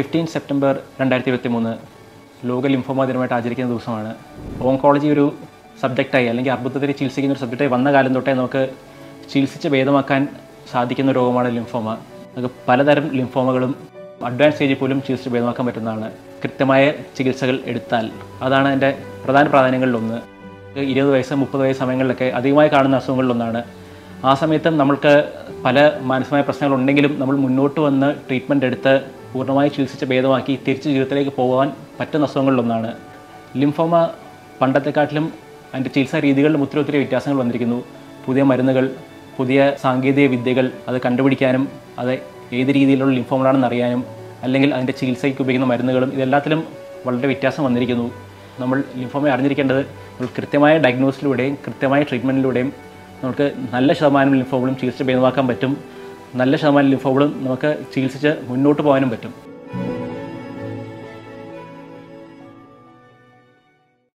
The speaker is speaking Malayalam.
ഫിഫ്റ്റീൻ സെപ്റ്റംബർ രണ്ടായിരത്തി ഇരുപത്തി മൂന്ന് ലോക ലിംഫോമ ദിനമായിട്ട് ആചരിക്കുന്ന ദിവസമാണ്. ഓങ്കോളജി ഒരു സബ്ജക്റ്റായി അല്ലെങ്കിൽ അർബുദത്തെ ചികിത്സിക്കുന്ന ഒരു സബ്ജക്റ്റായി വന്ന കാലം തൊട്ടേ നമുക്ക് ചികിത്സിച്ച് ഭേദമാക്കാൻ സാധിക്കുന്ന രോഗമാണ് ലിംഫോമ. നമുക്ക് പലതരം ലിംഫോമകളും അഡ്വാൻസ് സ്റ്റേജിൽ പോലും ചികിത്സിച്ച് ഭേദമാക്കാൻ പറ്റുന്നതാണ്. കൃത്യമായ ചികിത്സകൾ എടുത്താൽ അതാണ് എന്റെ പ്രധാന പ്രാധാന്യങ്ങളിലൊന്ന് ഇരുപത് വയസ്സ് മുപ്പത് വയസ്സ് സമയങ്ങളിലൊക്കെ അധികമായി കാണുന്ന അസുഖങ്ങളിലൊന്നാണ്. ആ സമയത്തും നമ്മൾക്ക് പല മാനസികമായ പ്രശ്നങ്ങളുണ്ടെങ്കിലും നമ്മൾ മുന്നോട്ട് വന്ന് ട്രീറ്റ്മെന്റ് എടുത്ത് പൂർണമായി ചികിത്സിച്ച് ഭേദമാക്കി തിരിച്ച് ജീവിതത്തിലേക്ക് പോകാൻ പറ്റുന്ന അസുഖങ്ങളിലൊന്നാണ്. ലിംഫോമ പണ്ടത്തെക്കാട്ടിലും അതിന്റെ ചികിത്സാ രീതികളിലും ഒത്തിരി ഒത്തിരി വ്യത്യാസങ്ങൾ വന്നിരിക്കുന്നു. പുതിയ മരുന്നുകൾ പുതിയ സാങ്കേതിക വിദ്യകൾ അത് കണ്ടുപിടിക്കാനും അത് ഏത് രീതിയിലുള്ള ലിംഫോമകളാണെന്ന് അറിയാനും അല്ലെങ്കിൽ അതിന്റെ ചികിത്സയ്ക്ക് ഉപയോഗിക്കുന്ന മരുന്നുകളും ഇതെല്ലാത്തിലും വളരെ വ്യത്യാസം വന്നിരിക്കുന്നു. നമ്മൾ ലിംഫോമ അറിഞ്ഞിരിക്കേണ്ടത് നമ്മൾ കൃത്യമായ ഡയഗ്നോസിലൂടെയും കൃത്യമായ ട്രീറ്റ്മെന്റിലൂടെയും നമുക്ക് നല്ല ശതമാനം ലിംഫോമുകളും ചികിത്സ ഭേദമാക്കാൻ പറ്റും. നല്ല ശതമാനം ലിംഫോബിളും നമുക്ക് ചികിത്സിച്ച് മുന്നോട്ട് പോകാനും പറ്റും.